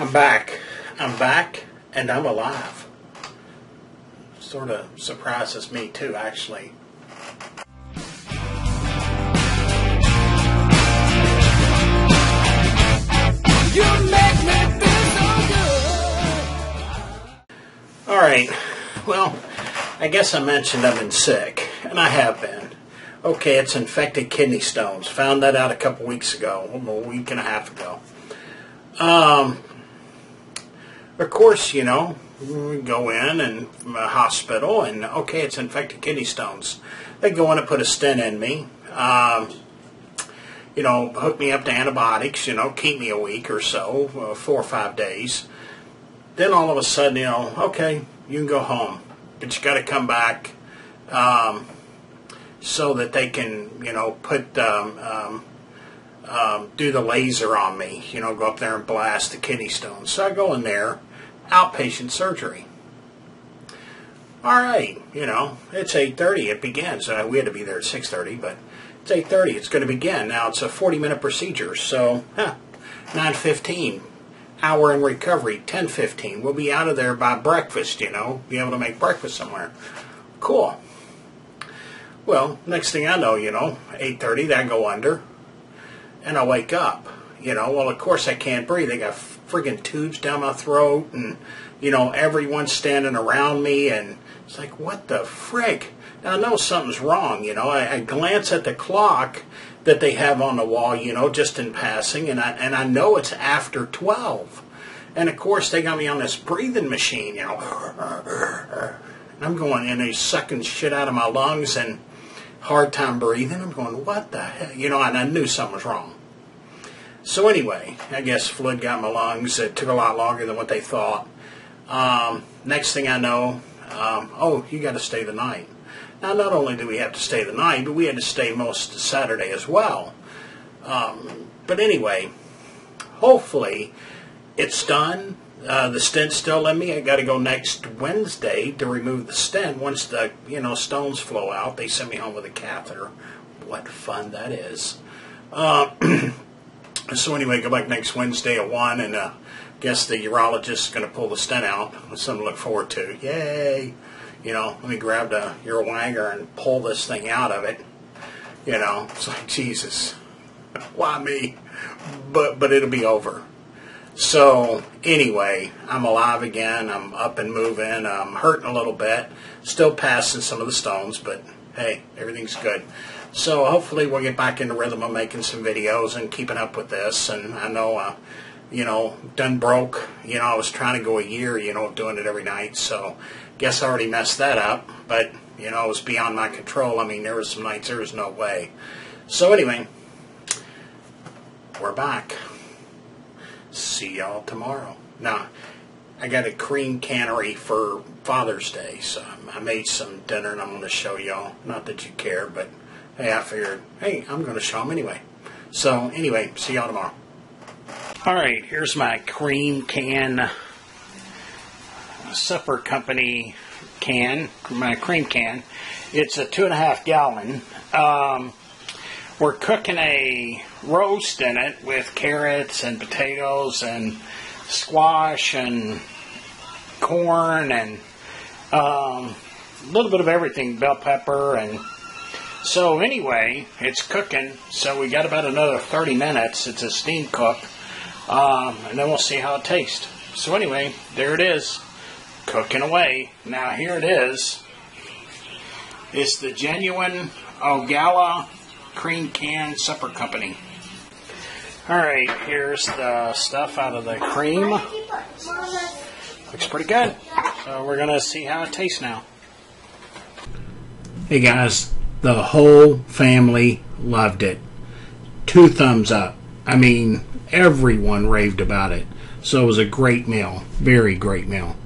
I'm back. I'm back and I'm alive. Sort of surprises me too, actually. You make me feel so good. All right. Well, I guess I mentioned I've been sick, and I have been. Okay, it's infected kidney stones. Found that out a couple weeks ago, a week and a half ago. Um, of course, you know, we go in and from a hospital, and okay, it's infected kidney stones. They go in and put a stent in me. Um, you know, hook me up to antibiotics. You know, keep me a week or so, uh, four or five days. Then all of a sudden, you know, okay, you can go home, but you got to come back um, so that they can, you know, put um, um, um, do the laser on me. You know, go up there and blast the kidney stones. So I go in there, outpatient surgery. All right, you know, it's eight thirty. It begins. Uh, we had to be there at six thirty, but it's eight thirty. It's going to begin now. It's a forty minute procedure. So, huh, nine fifteen hour in recovery, 10:15. We'll be out of there by breakfast, you know, be able to make breakfast somewhere. Cool. Well, next thing I know, you know, 8:30, I go under, and I wake up. You know, well, of course I can't breathe. They got friggin' tubes down my throat, and you know, everyone's standing around me, and it's like, what the frick? Now I know something's wrong. You know, I, I glance at the clock that they have on the wall, you know, just in passing, and I and I know it's after twelve. And of course, they got me on this breathing machine, you know. And I'm going, and they sucking shit out of my lungs and hard time breathing. I'm going, what the hell? You know, and I knew something was wrong. So anyway, I guess fluid got in my lungs. It took a lot longer than what they thought. Um, next thing I know, um, oh, you got to stay the night. Now, not only do we have to stay the night, but we had to stay most of Saturday as well. Um, but anyway, hopefully it's done. Uh, the stent's still in me. I got to go next Wednesday to remove the stent. Once the you know stones flow out, they send me home with a catheter. What fun that is! Uh, so anyway, go back next Wednesday at one, and uh, guess the urologist is going to pull the stent out. Something to look forward to. Yay! You know, let me grab the Eurowanger and pull this thing out of it. You know, it's like Jesus, why me? But but it'll be over. So anyway, I'm alive again. I'm up and moving. I'm hurting a little bit. Still passing some of the stones, but hey, everything's good. So hopefully we'll get back in the rhythm of making some videos and keeping up with this. And I know, uh, you know, done broke. You know, I was trying to go a year, you know, doing it every night. So guess I already messed that up. But you know, it was beyond my control. I mean, there was some nights there was no way. So anyway, we're back. See y'all tomorrow. Now, I got a cream cannery for Father's Day, so I made some dinner and I'm going to show y'all. Not that you care, but hey, I figured, hey, I'm going to show them anyway. So anyway, see y'all tomorrow. All right, here's my cream can supper company can, my cream can. It's a two and a half gallon. Um, we're cooking a roast in it with carrots and potatoes and squash and corn and um, a little bit of everything, bell pepper and so anyway, it's cooking. So we got about another 30 minutes. It's a steam cook, um, and then we'll see how it tastes. So anyway, there it is, cooking away. Now here it is. It's the genuine Ogalla Cream Can Supper Company. All right, here's the stuff out of the cream. Looks pretty good. So we're gonna see how it tastes now. Hey guys, the whole family loved it. Two thumbs up. I mean, everyone raved about it. So it was a great meal. Very great meal.